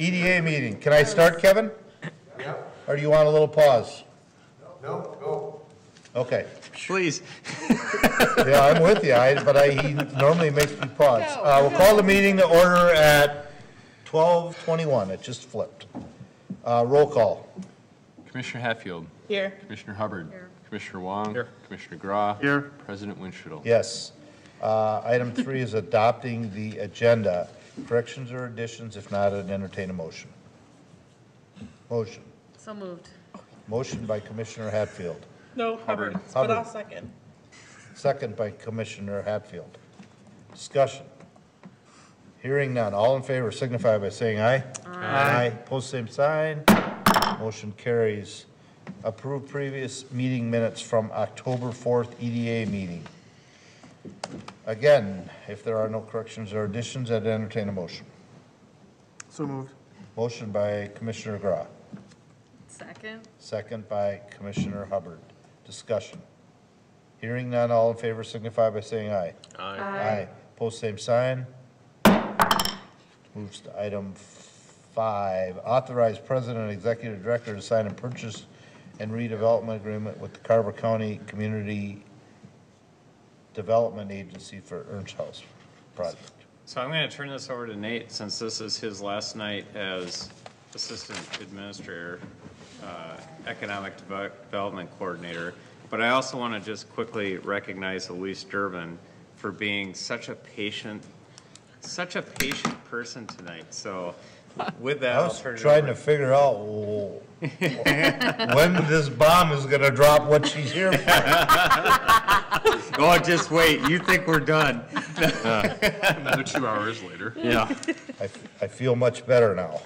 EDA meeting. Can I start, Kevin? Yeah, Or do you want a little pause? No, go. Okay. Please. Yeah, I'm with you, I, but I, he normally makes me pause. Uh, we'll call the meeting to order at twelve twenty-one. It just flipped. Uh, roll call. Commissioner Hatfield. Here. Commissioner Hubbard. Commissioner Wong. Commissioner Gra. Here. President Winchell. Yes. Uh, item three is adopting the agenda. Corrections or additions? If not, I'd entertain a motion. Motion. So moved. Motion by Commissioner Hatfield. No, Hubbard, but I'll Hubbard. second. Second by Commissioner Hatfield. Discussion. Hearing none. All in favor signify by saying aye. Aye. Post same sign. Motion carries. Approve previous meeting minutes from October 4th EDA meeting. Again, if there are no corrections or additions, I'd entertain a motion. So moved. Motion by Commissioner Gra. Second? Second by Commissioner Hubbard. Discussion. Hearing none, all in favor signify by saying aye. Aye. Aye. Post same sign. Moves to item five, authorize president and executive director to sign a purchase and redevelopment agreement with the Carver County Community Development Agency for Ernst House project. So I'm going to turn this over to Nate, since this is his last night as Assistant Administrator, uh, Economic Deve- Development Coordinator. But I also want to just quickly recognize Elise Durbin for being such a patient, such a patient person tonight. So with that, I was trying to figure out when this bomb is gonna drop, what she's here for. Oh, just wait, you think we're done? Another two hours later. Yeah. I, I feel much better now.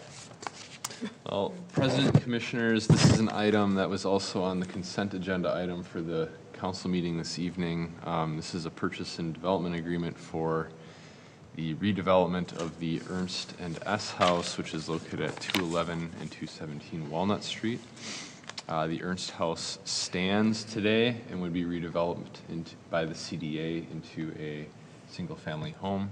Well, President, Commissioners, this is an item that was also on the consent agenda item for the council meeting this evening. Um, This is a purchase and development agreement for the redevelopment of the Ernst and S House, which is located at 211 and 217 Walnut Street. Uh, The Ernst House stands today and would be redeveloped into, by the CDA into a single-family home.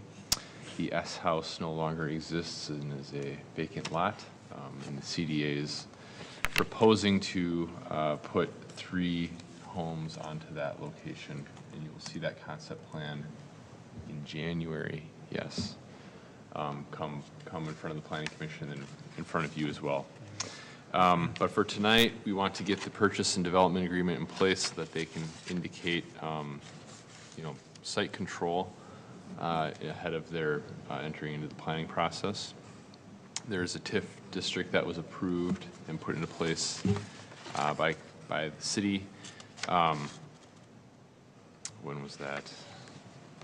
The S House no longer exists and is a vacant lot. Um, And the CDA is proposing to uh, put three homes onto that location. And you will see that concept plan in January, yes. Um, Come, come in front of the planning commission and in front of you as well. Um, But for tonight, we want to get the purchase and development agreement in place so that they can indicate, um, you know, site control uh, ahead of their uh, entering into the planning process. There is a TIF district that was approved and put into place uh, by, by the city. Um, When was that?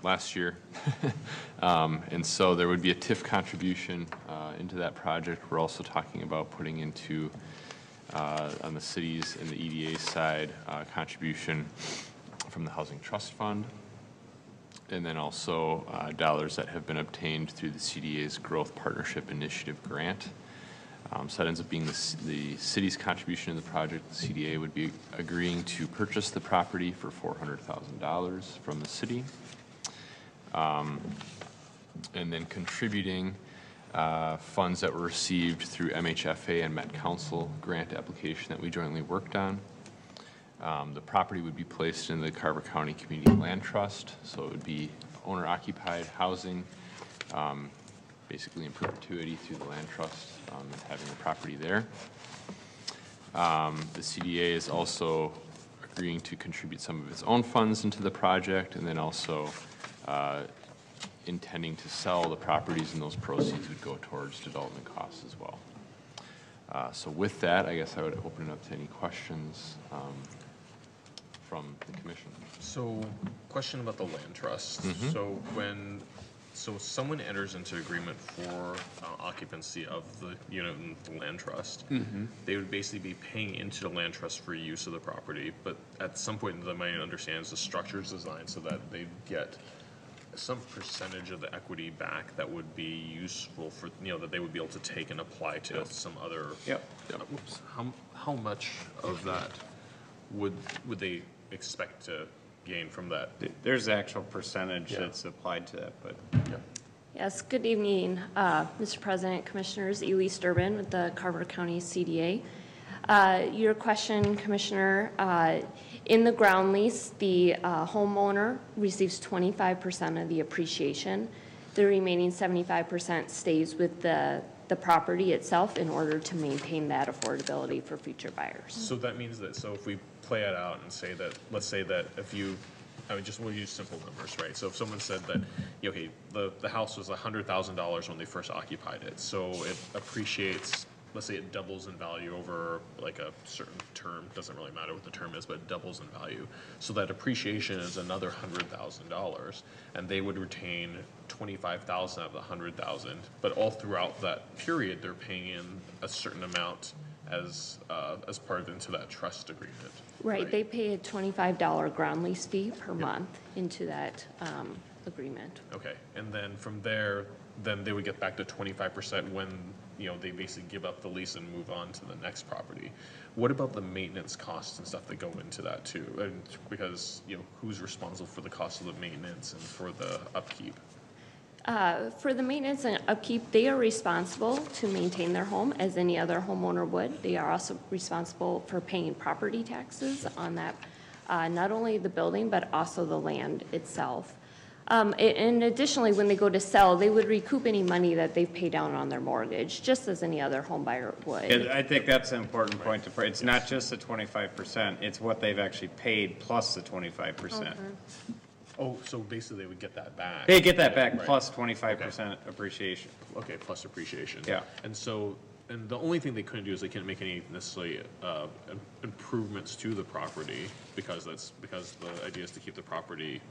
Last year. Um, And so there would be a TIF contribution uh, into that project. We're also talking about putting into, uh, on the cities and the EDA side, uh, contribution from the Housing Trust Fund. And then also uh, dollars that have been obtained through the CDA's Growth Partnership Initiative Grant. Um, So that ends up being the, the city's contribution to the project. The CDA would be agreeing to purchase the property for $400,000 from the city. Um, And then contributing uh, funds that were received through MHFA and Met Council grant application that we jointly worked on. Um, The property would be placed in the Carver County Community Land Trust, so it would be owner-occupied housing, um, basically in perpetuity through the land trust, um, and having the property there. Um, The CDA is also agreeing to contribute some of its own funds into the project, and then also uh, intending to sell the properties, and those proceeds would go towards development costs as well. Uh, So with that, I guess I would open it up to any questions um, from the commission. So, question about the land trust. So when, so someone enters into agreement for uh, occupancy of the unit in the land trust, they would basically be paying into the land trust for use of the property, but at some point, they might understand the structure is designed so that they get some percentage of the equity back that would be useful for, you know, that they would be able to take and apply to some other. Yep. Uh, whoops. How, how much of that would, would they expect to gain from that? There's actual percentage Yeah. that's applied to that, but Yeah. Yes, good evening, uh, Mr. President, Commissioners, Elise Durbin with the Carver County CDA. Uh, Your question, Commissioner, uh, in the ground lease, the uh, homeowner receives 25% of the appreciation. The remaining 75% stays with the, the property itself in order to maintain that affordability for future buyers. So that means that, so if we play it out and say that, let's say that if you, I mean, just we'll use simple numbers, right? So if someone said that, okay, the, the house was hundred thousand dollars when they first occupied it, so it appreciates, let's say it doubles in value over like a certain term, doesn't really matter what the term is, but it doubles in value. So that appreciation is another hundred thousand dollars, and they would retain twenty-five thousand of the hundred thousand. But all throughout that period, they're paying in a certain amount as, uh, as part of into that trust agreement. Right, they pay a $25 ground lease fee per month into that um, agreement. Okay, and then from there, then they would get back to twenty-five percent when, you know, they basically give up the lease and move on to the next property. What about the maintenance costs and stuff that go into that too? And because, you know, who's responsible for the cost of the maintenance and for the upkeep? Uh, For the maintenance and upkeep, they are responsible to maintain their home as any other homeowner would. They are also responsible for paying property taxes on that, uh, not only the building, but also the land itself. Um, And additionally, when they go to sell, they would recoup any money that they've paid down on their mortgage, just as any other home buyer would. And I think that's an important point to, it's not just the twenty-five percent, it's what they've actually paid plus the twenty-five percent. Oh, so basically they would get that back? They get that back Right. plus twenty-five percent appreciation. Okay, plus appreciation. Yeah. And so, and the only thing they couldn't do is they couldn't make any necessarily, uh, improvements to the property because that's, because the idea is to keep the property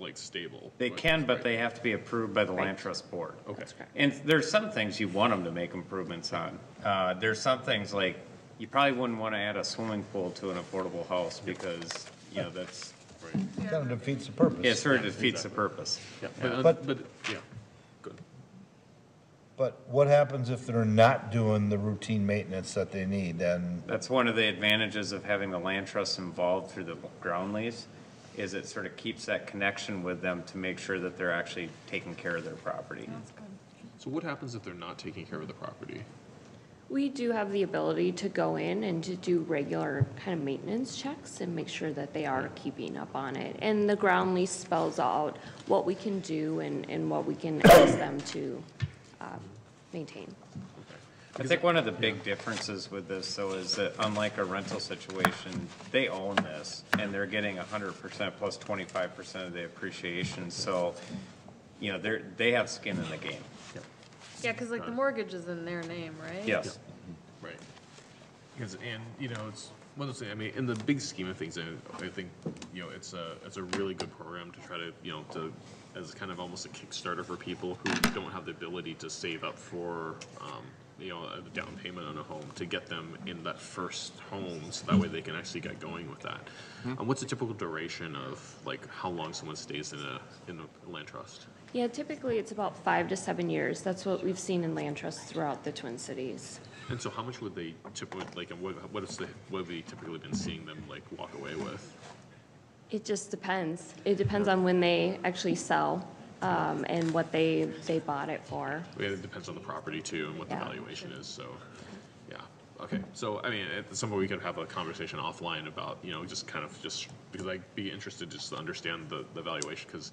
like stable. They Right, can, but right. they have to be approved by the land trust board. Okay. And there's some things you want them to make improvements on. Uh, there's some things like, you probably wouldn't want to add a swimming pool to an affordable house because, you know, that's, Right. Kind of defeats the purpose. it sort of defeats the purpose. Yeah, but, uh, But- but, yeah, good. But what happens if they're not doing the routine maintenance that they need, then, That's one of the advantages of having the land trust involved through the ground lease, is it sort of keeps that connection with them to make sure that they're actually taking care of their property. So what happens if they're not taking care of the property? We do have the ability to go in and to do regular kind of maintenance checks and make sure that they are keeping up on it. And the ground lease spells out what we can do and, and what we can ask them to um, maintain. I think one of the big differences with this, though, is that unlike a rental situation, they own this, and they're getting hundred percent plus twenty-five percent of the appreciation, so, you know, they're, they have skin in the game. Yeah, because like the mortgage is in their name, right? Yes. Right. Because, and, you know, it's, one of those things, I mean, in the big scheme of things, I, I think, you know, it's a, it's a really good program to try to, you know, to, as kind of almost a Kickstarter for people who don't have the ability to save up for, um, you know, a down payment on a home, to get them in that first home, so that way they can actually get going with that. Um, what's the typical duration of, like, how long someone stays in a, in a land trust? Yeah, typically it's about five to seven years. That's what we've seen in land trusts throughout the Twin Cities. And so how much would they typically, like, and what, what is the, what have we typically been seeing them, like, walk away with? It just depends. It depends on when they actually sell um, and what they, they bought it for. It depends on the property too and what the Yeah. valuation is, so, yeah, okay. So, I mean, at some point we could have a conversation offline about, you know, just kind of just, because I'd be interested just to understand the, the valuation, because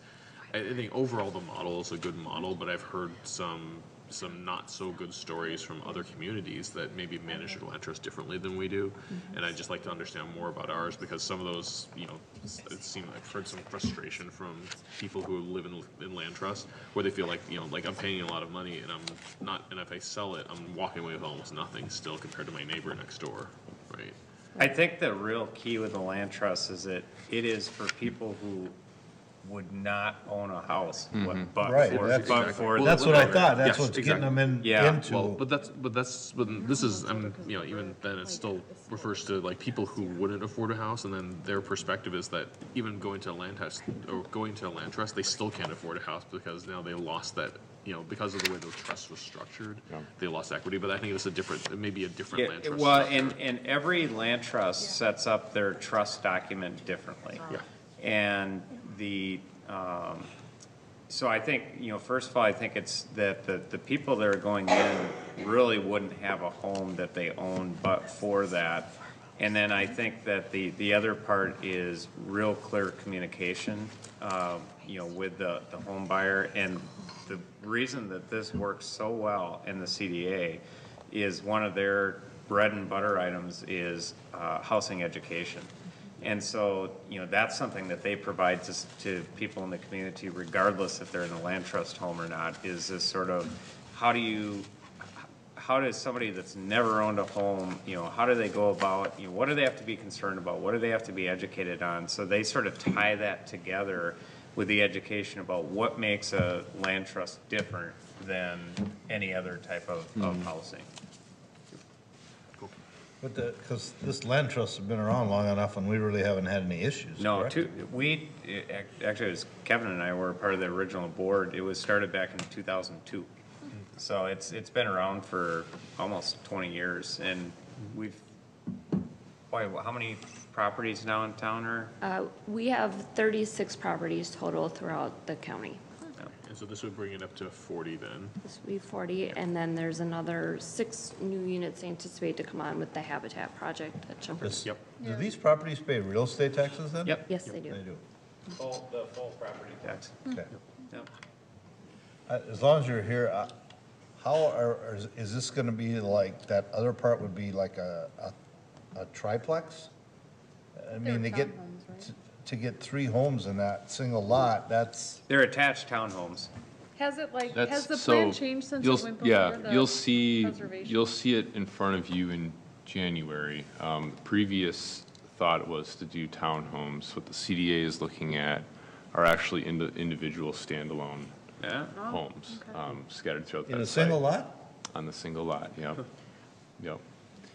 I, I think overall the model is a good model, but I've heard some, some not so good stories from other communities that maybe manage their land trust differently than we do. Mm-hmm. And I'd just like to understand more about ours, because some of those, you know, s- it seemed, I've heard some frustration from people who live in, in land trust, where they feel like, you know, like I'm paying a lot of money and I'm not, and if I sell it, I'm walking away with almost nothing still compared to my neighbor next door, right? I think the real key with the land trust is that it is for people who would not own a house, what- mm-hmm. but Right, for, that's- but for. that's what I thought, that's Yes, what's getting them in, Yeah. Well, into. but that's, but that's, but this is, I mean, you know, even then it still refers to like people who wouldn't afford a house and then their perspective is that even going to a land trust or going to a land trust, they still can't afford a house because now they lost that, you know, because of the way the trust was structured, they lost equity, but I think it's a different, it may be a different Yeah, land trust. well, structure. and, and every land trust sets up their trust document differently. Yeah. And the, um, So I think, you know, first of all, I think it's that the, the people that are going in really wouldn't have a home that they own but for that. And then I think that the, the other part is real clear communication, um, you know, with the, the home buyer. And the reason that this works so well in the CDA is one of their bread and butter items is, uh, housing education. And so, you know, that's something that they provide to, to people in the community regardless if they're in a land trust home or not, is this sort of, how do you, how does somebody that's never owned a home, you know, how do they go about, you know, what do they have to be concerned about? What do they have to be educated on? So they sort of tie that together with the education about what makes a land trust different than any other type of, of mm-hmm. housing. But the, because this land trust has been around long enough and we really haven't had any issues, No, correct? two, we, it ac- actually, it was Kevin and I were part of the original board. It was started back in two thousand two. So it's, it's been around for almost twenty years and we've, boy, how many properties now in town are? Uh, We have 36 properties total throughout the county. And so this would bring it up to forty then. This would be 40, and then there's another six new units anticipate to come on with the Habitat project at Shumpert. This- Yep. Do these properties pay real estate taxes then? Yep. Yes, they do. They do, Full, the full property tax. okay. Yep. Uh, As long as you're here, uh, how are, is- is this gonna be like, that other part would be like a, a, a triplex? I mean, they get, townhomes, right? To- to get three homes in that single lot, that's, They're attached townhomes. Has it like, has the so, plan changed since you'll, it went yeah, before the you'll see, conservation? you'll see it in front of you in January. Um, previous thought was to do townhomes. What the CDA is looking at are actually indi- individual standalone Yeah. homes, um, scattered throughout in a site. single lot? On the single lot, yep, yep.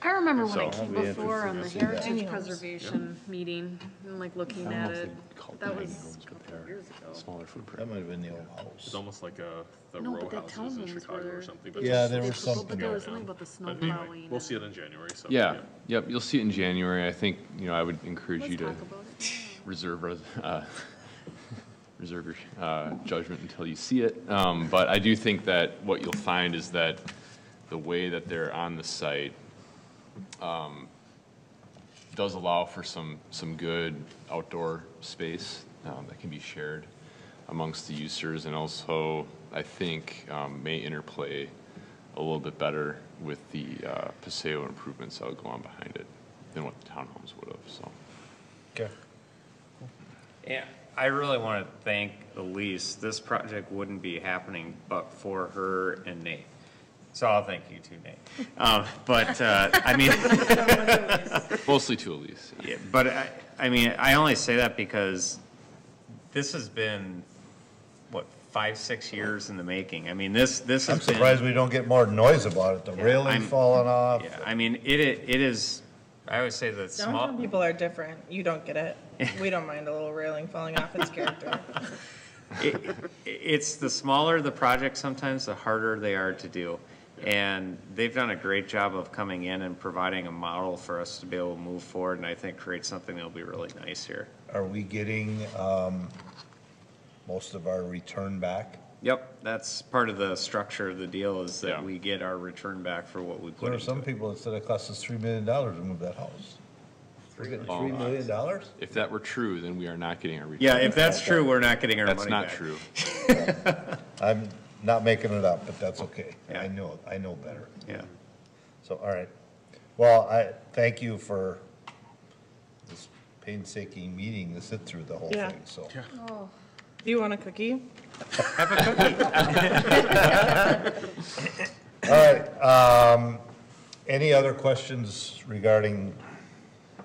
I remember when it So- came I'll be before on the interested to see that. Heritage Preservation meeting, and like looking at it. they'd call it That was a but couple of years ago. Smaller footprint. That might have been the old It's house. almost like a, the No, row but the houses in townhomes Chicago were- or something. but Yeah, it's- there They was put- something But there was on. something about the snow But anyway, plowing. we'll see it in January, so. Yeah, yep, you'll see it in January. I think, you know, I would encourage you Let's to talk about it. reserve, res- uh, reserve your uh, judgment until you see it. Um, But I do think that what you'll find is that the way that they're on the site um, does allow for some, some good outdoor space um, that can be shared amongst the users and also, I think, um, may interplay a little bit better with the uh, Paseo improvements that would go on behind it than what the townhomes would have, so. Okay. Yeah, I really want to thank Elise. This project wouldn't be happening but for her and Nate. So I'll thank you too, Nate. Um, but, uh, I mean, Mostly to Elise. yeah, but I, I mean, I only say that because this has been, what, five, six years in the making. I mean, this, this has I'm been. surprised we don't get more noise about it, the railing I'm- falling off. Yeah, I mean, it, i- it is, I would say that small. Downtown people are different. You don't get it. We don't mind a little railing falling off its character. it- It's the smaller the project sometimes, the harder they are to do. And they've done a great job of coming in and providing a model for us to be able to move forward and I think create something that'll be really nice here. Are we getting, um, most of our return back? Yep, that's part of the structure of the deal is Yeah. that we get our return back for what we put There are into some it. people that said it cost us three million dollars to move that house. We're getting three million dollars? If that were true, then we are not getting our return. Yeah, if that's true, we're not getting our money That's back. not true. I'm not making it up, but that's okay. Yeah. I know, I know better. Yeah. So, all right. Well, I, thank you for this painstaking meeting to sit through the whole Yeah. thing, so. Do you want a cookie? Have a cookie? All right, um, any other questions regarding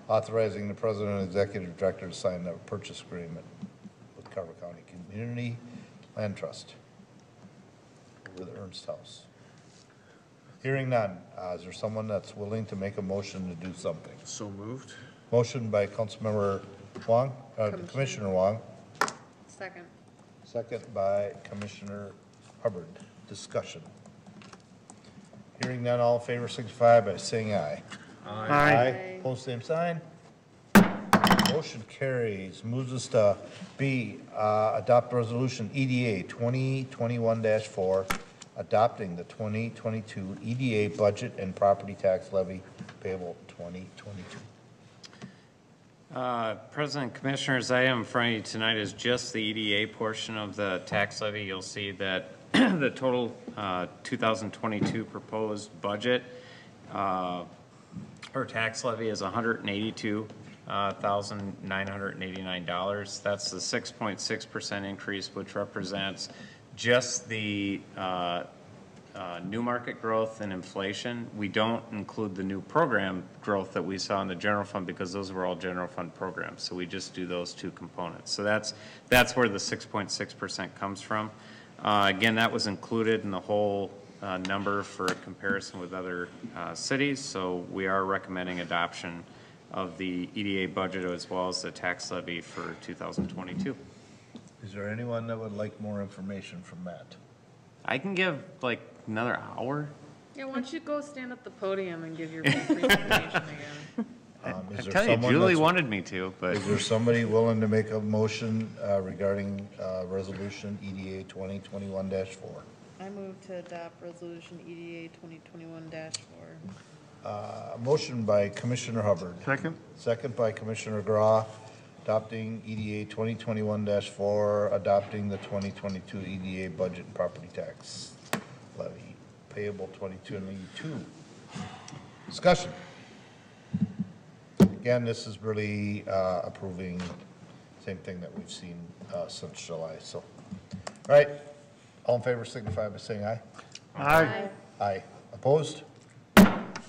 authorizing the president and executive director to sign the purchase agreement with Carver County Community Land Trust with Ernst House? Hearing none, uh, is there someone that's willing to make a motion to do something? So moved? Motion by Councilmember Wong, uh, Commissioner Wong, Second. second by Commissioner Hubbard. Discussion. Hearing none, all in favor signify by saying aye. Aye. Post same sign. Motion carries. Moves us to B, uh, adopt resolution EDA 2021-4, adopting the 2022 EDA budget and property tax levy payable 2022. Uh, President Commissioners, I am in front of you tonight is just the EDA portion of the tax levy. You'll see that the total uh, 2022 proposed budget uh, or tax levy is $182,989. That's the 6.6% increase, which represents just the uh, uh, new market growth and inflation. We don't include the new program growth that we saw in the general fund because those were all general fund programs. So we just do those two components. So that's, that's where the 6.6% comes from. Uh, Again, that was included in the whole uh, number for comparison with other uh, cities. So we are recommending adoption of the EDA budget as well as the tax levy for 2022. Is there anyone that would like more information from Matt? I can give like another hour. Yeah, why don't you go stand at the podium and give your presentation again? Um, I Is there tell you, someone Julie that's- wanted me to, but. Is there somebody willing to make a motion uh, regarding uh, resolution EDA 2021-4? I move to adopt resolution EDA twenty twenty-one four. Uh, Motion by Commissioner Hubbard. Second? Second by Commissioner Gra, adopting EDA 2021-4, adopting the 2022 EDA budget and property tax levy payable 2022. Discussion. Again, this is really uh, approving same thing that we've seen uh, since July, so. All right, all in favor signify by saying aye. Aye. Aye. Opposed?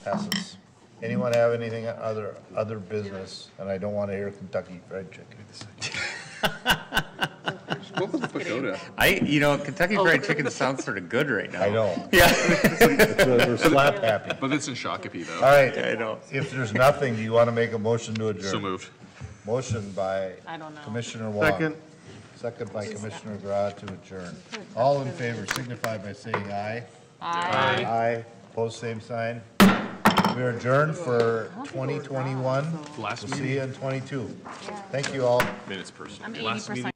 Passes. Anyone have anything other, other business? And I don't want to hear Kentucky Fried Chicken. What was the pagoda? I, you know, Kentucky oh. Fried Chicken sounds sort of good right now. I know. Yeah. We're uh, slap happy. But it's in Shakopee All though. right. I know. If there's nothing, do you want to make a motion to adjourn? So moved. Motion by I don't know. Commissioner Wong. Second? Second by Commissioner Gra to adjourn. All in favor signify by saying aye. Aye. Aye. Opposed, same sign. We are adjourned for 2021. Last We'll see you in 22. Thank you all. Minutes person. I'm eighty percent